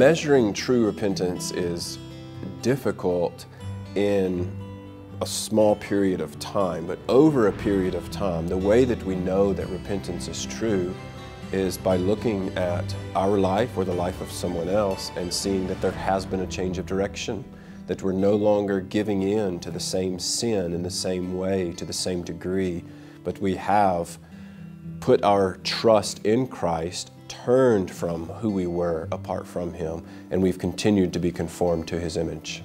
Measuring true repentance is difficult in a small period of time, but over a period of time, the way that we know that repentance is true is by looking at our life or the life of someone else and seeing that there has been a change of direction, that we're no longer giving in to the same sin in the same way, to the same degree, but we have put our trust in Christ, turned from who we were apart from Him, and we've continued to be conformed to His image.